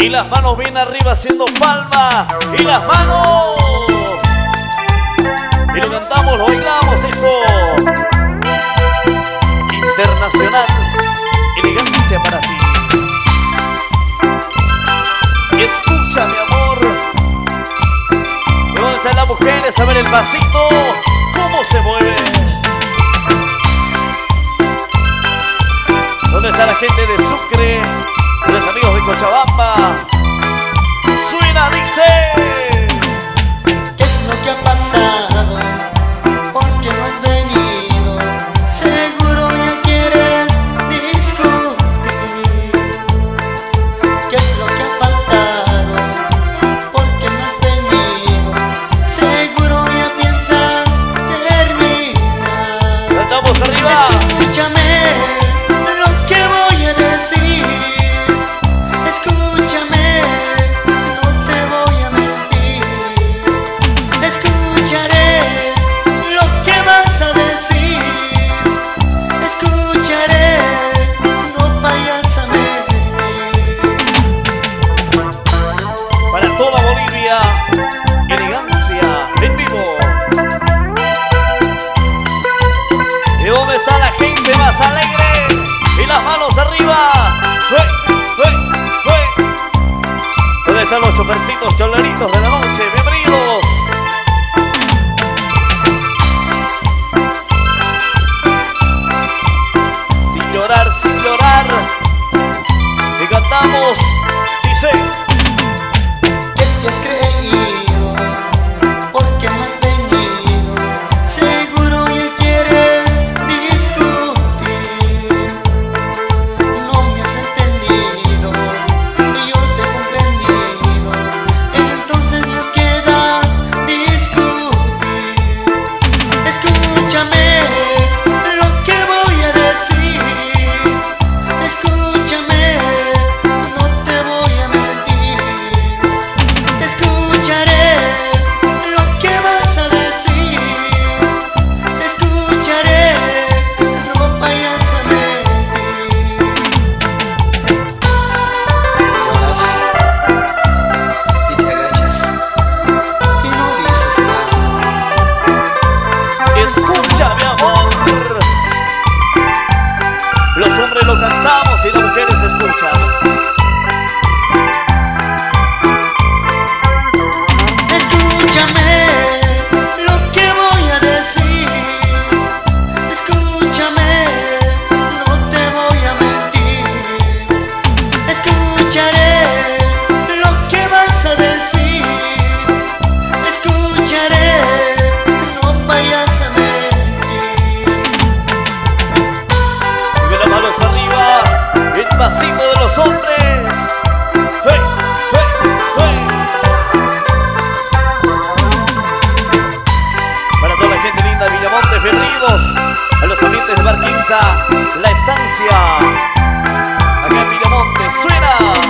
Y las manos bien arriba haciendo palma. Y las manos. Y lo cantamos, lo bailamos, eso. Internacional. Elegancia para ti. Escucha, mi amor. ¿Dónde están las mujeres? A ver el pasito. ¿Cómo se mueve? ¿Dónde está la gente de Sucre? Chofercitos choleritos de la? La Estancia. Acá en suena.